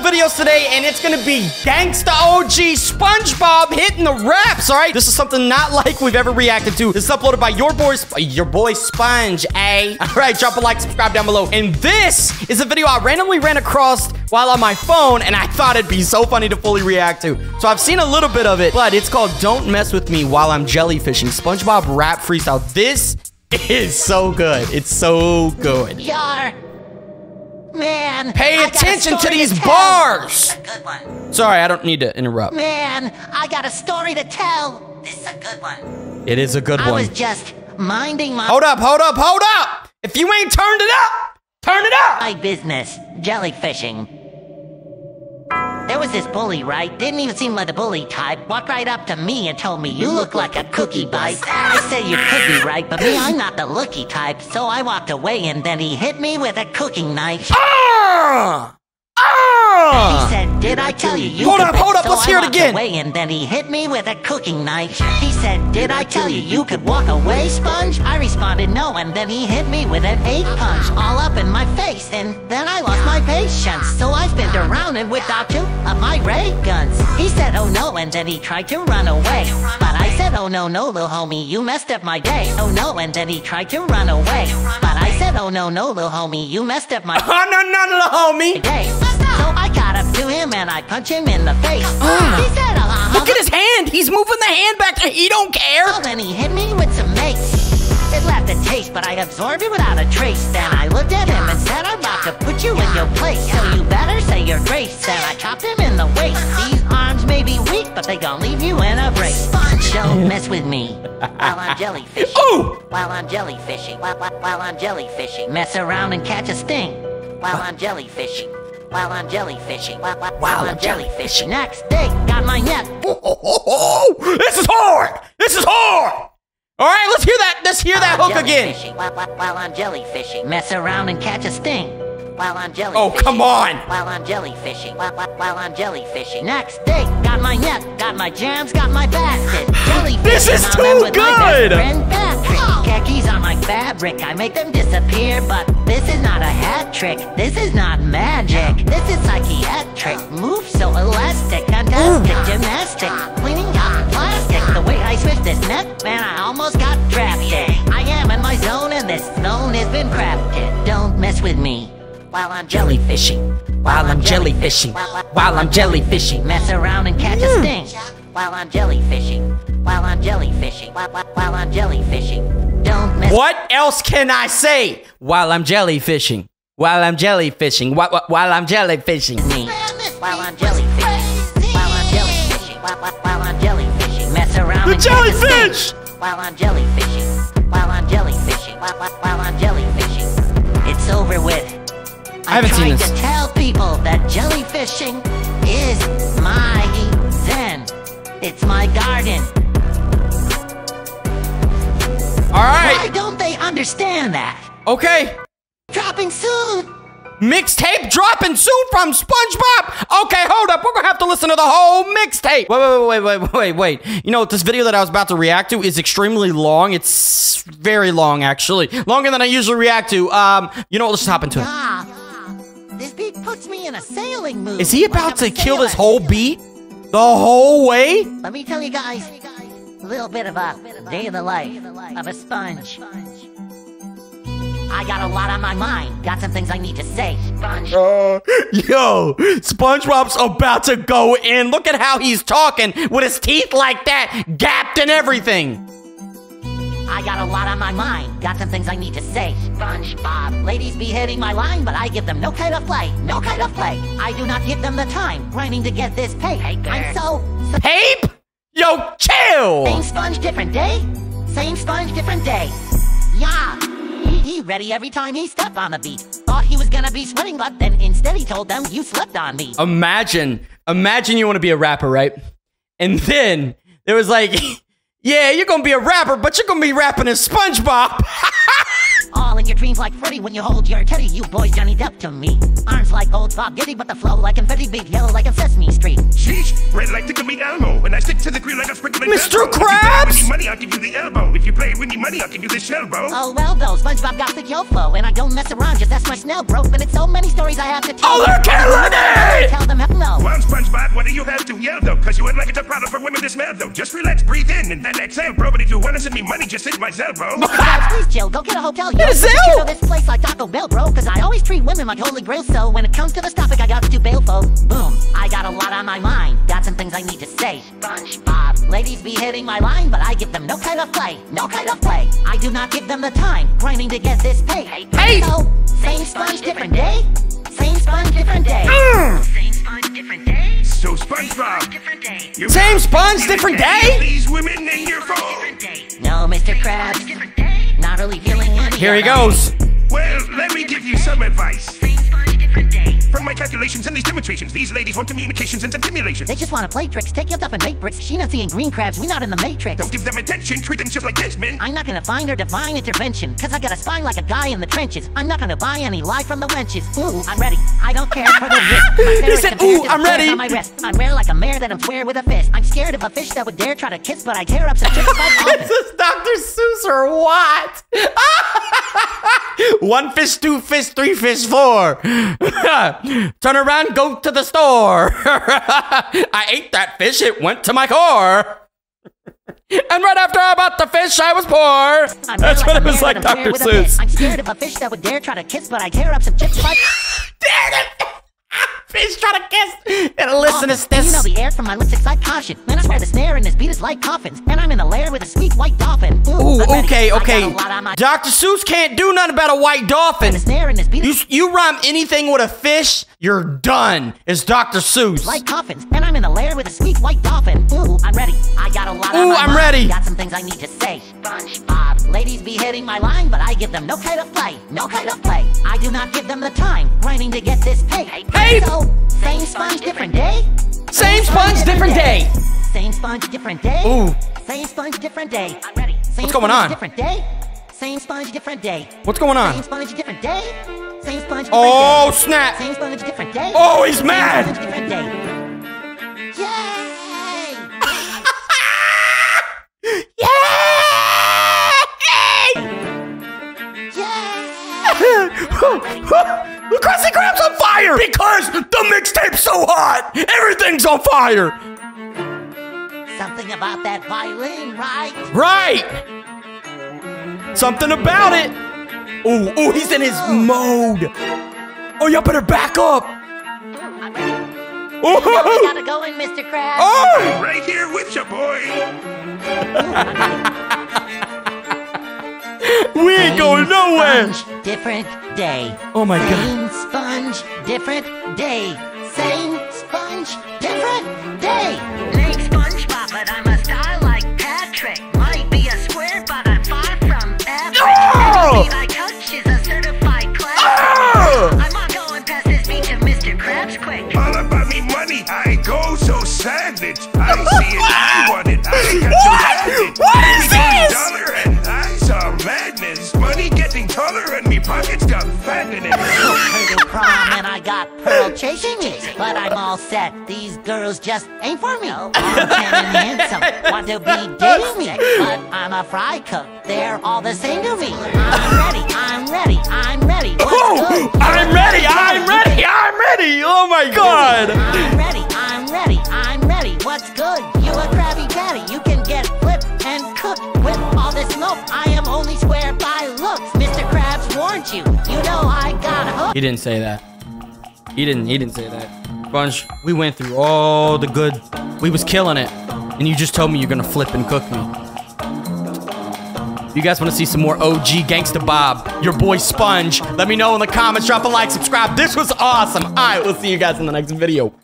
videos today, and it's gonna be Gangsta OG SpongeBob hitting the raps, all right? This is something not like we've ever reacted to. This is uploaded by your boys, your boy Sponge, eh? All right, drop a like, subscribe down below. And this is a video I randomly ran across while on my phone, and I thought it'd be so funny to fully react to. So I've seen a little bit of it, but it's called Don't Mess With Me While I'm Jellyfishing. SpongeBob rap freestyle. This is so good. It's so good. Yar. Man. Pay I attention to these tell. bars. A good one. Sorry, I don't need to interrupt. Man, I got a story to tell. This is a good one. It is a good I one. was just minding my, Hold up, hold up, hold up! If you ain't turned it up, turn it up! my business, jellyfishing. There was this bully, right? Didn't even seem like the bully type. Walked right up to me and told me, You look like a cookie bite. I said you could be right, but me, I'm not the looky type. So I walked away and then he hit me with a cooking knife. Ah! He said, Did I tell you you Hold could up, hold up, So let's hear it again. Away and then he hit me with a cooking knife. He said, Did I tell you you could walk away, sponge? I responded, No, and then he hit me with an eight punch all up in my face. And then I lost my patience. So I spinned around and out two of my ray guns. He said, Oh no, and then he tried to run away. But I said, Oh no, no, little homie, you messed up my day. Oh no, and then he tried to run away. But I said, Oh no, no, little homie, you messed up my Oh, no, no, no, homie! day. So I got up to him and I punched him in the face. He said, uh, Look at his hand! He's moving the hand back. He don't care! Then he hit me with some mace. It left a taste, but I absorbed it without a trace. Then I looked at him and said, I'm about to put you in your place. So you better say your grace. Then I chopped him in the waist. These arms may be weak, but they gon' leave you in a brace. Don't mess with me while I'm jellyfishing. Ooh! While I'm jellyfishing. While, while, while I'm jellyfishing. Mess around and catch a sting. While I'm jellyfishing. While I'm jellyfishing. While, while, while I'm jellyfishing. Next day, got my net. Oh, oh, oh. This is hard! This is hard! Alright, let's hear that. Let's hear that hook again. While, while, while I'm jellyfishing. Mess around and catch a sting. While I'm jellyfishing. Oh, come on. While I'm jellyfishing. While, while, while I'm jellyfishing. Next day, got my net, got my jams, got my basket. Jellyfishing. This is too them my best good. Khakis on my fabric, I make them disappear, but this is not a hat trick. This is not magic. This is psychiatric. Move so elastic, fantastic gymnastic. Cleaning up plastic. The way I switch this net, man, I almost got drafted. I am in my zone, and this zone has been crafted. Don't mess with me while I'm jellyfishing. While I'm jellyfishing. While I'm jellyfishing. Mess around and catch a hmm. sting. While I'm jellyfishing. While I'm jellyfishing. While I'm jellyfishing. Don't mess What else can I say while I'm jellyfishing? While I'm jellyfishing. While, while, while I'm jellyfishing. with. While I'm jellyfishing. While I'm jellyfishing. While, while, while I'm jellyfishing. Mess around The and catch a sting. jellyfish! While I'm jellyfishing. While I'm jellyfishing. While, while, while I'm jellyfishing. It's over with. I haven't I'm seen trying this. to tell people that jellyfishing is my zen. It's my garden. Why don't they understand that? okay. Dropping soon. Mixtape dropping soon from SpongeBob. Okay, hold up. We're gonna have to listen to the whole mixtape. Wait, wait, wait, wait, wait, wait, wait. You know, this video that I was about to react to is extremely long. It's very long, actually, longer than I usually react to. Um, you know, what? let's hop into it. Ah, this beat puts me in a sailing mood. Is he about to kill this whole beat? The whole way? Let me tell you guys little bit of a day in the life of a sponge. I got a lot on my mind. Got some things I need to say. Sponge. Uh, yo, SpongeBob's about to go in. Look at how he's talking with his teeth like that, gapped and everything. I got a lot on my mind. Got some things I need to say. SpongeBob. Ladies be hitting my line, but I give them no kind of play. No kind of play. I do not give them the time. Grinding to get this pay. I'm so, so Pape? Yo, chill. Same sponge, different day. Same sponge, different day. Yeah. He, he ready every time he step on the beat. Thought he was gonna be sweating, but then instead he told them you slept on me. Imagine, imagine you want to be a rapper, right? And then there was like, yeah, you're gonna be a rapper, but you're gonna be rapping in SpongeBob. All in your dreams like Freddy when you hold your teddy. You boys Johnny Depp to me. Arms like old Bob Giddy, but the flow like confetti, big yellow like a Sesame Street. Sheesh, red like tickle me Elmo. and I stick to the grill like a sprinkle like Mr. Velcro. Krabs? If you play with your money, I'll give you the elbow. If you play with your money, I'll give you the shell, bro. Oh well though, SpongeBob got the yo flow, and I don't mess around. Just ask my snail, bro. And it's so many stories I have to tell. Oh, they're killing it! Tell them tell though. Cause you act like it's a problem for women to smell though. Just relax, breathe in, and then exhale, bro. But if you wanna send me money, just hit my cell, bro. Guys, please chill. Go get a hotel. Yo. a Zelle. You know this place like Taco Bell, bro. Cause I always treat women like holy grail. So when it comes to this topic, I got to bail for. Boom. I got a lot on my mind. Got some things I need to say. SpongeBob. Ladies be hitting my line, but I give them no kind of play. No kind of play. I do not give them the time. Grinding to get this pay. Hey. hey. So, same sponge, different day. Same sponge, different day. Same you Same sponge, different day? These women in your phone. No, Mr. Krabs. Not really feeling any Here he goes. Well, let me give you some advice. Same sponge, different day. From my calculations and these demonstrations, these ladies want communications and simulations. They just want to play tricks, take you up and make bricks. She not seeing green crabs, we not in the matrix. Don't give them attention, treat them just like this, man. I'm not gonna find her divine intervention, cause I got a spine like a guy in the trenches. I'm not gonna buy any lie from the wenches. Ooh, I'm ready. I don't care for the risk. My He said, "Ooh, I'm ready." On my wrist. I'm rare like a mare that I'm square with a fist. I'm scared of a fish that would dare try to kiss, but I tear up some chicks like Is dolphins. this Dr. Seuss or what? One fish, two fish, three fish, four. Turn around, go to the store. I ate that fish, it went to my core. And right after I bought the fish, I was poor. I'm That's what a it was like, Dr. square with a fist. Seuss. I'm scared of a fish that would dare try to kiss, but I tear up some chicks like Damn it! Fish trying to kiss. Gotta listen to this. You know the air from my lips excite caution. Man, I swear the snare in this beat is like coffins. And I'm in the lair with a sweet white dolphin. Ooh, Ooh, okay, okay. a lot on my- Dr. Seuss can't do nothing about a white dolphin. The snare in this beat You you rhyme anything with a fish, you're done. It's Dr. Seuss. like coffins. And I'm in the lair with a sweet white dolphin. Ooh, I'm ready. I got a lot on Ooh, I'm mind. ready. Got some things I need to say. SpongeBob. Ladies be hitting my line, but I give them no kind of play. No kind of play. I do not give them the time. Grinding to get this pay. Hey! So, same sponge, different day. Same sponge, different day. Same sponge, different day. Ooh. Same sponge, different day. I'm ready. Same What's going sponge, on? Different day. Same sponge, different day. What's going on? Same sponge, different day. Same sponge, different Oh, day. snap. Same sponge, different day. Oh, he's Same mad. sponge, different day. Yay! Yay! the Krusty Krab's on fire because the mixtape's so hot. Everything's on fire. Something about that violin, right? Right. Something about it. Ooh, ooh, he's in his mode. Oh, y'all better back up. I'm. We Oh, gotta go in, Mr. Krabs. oh. Right here with you, boy. We ain't going nowhere. Different day. Oh my God. Same sponge, different day. Getting taller and me pockets got fat in it. Hey to prom and I got Pearl chasing me, but I'm all set. These girls just ain't for me. I'm tan and handsome, want to be dating me, but I'm a fry cook. They're all the same to me. I'm ready, I'm ready, I'm ready. What's Oh, good? I'm ready. I'm ready. I'm ready. Oh my God. You. You know I got hooked. He didn't say that. He didn't. He didn't say that. Sponge, we went through all the good. We was killing it, and you just told me you're gonna flip and cook me. You guys want to see some more OG Gangsta Bob? Your boy Sponge. Let me know in the comments. Drop a like, subscribe. This was awesome. All right, we'll see you guys in the next video.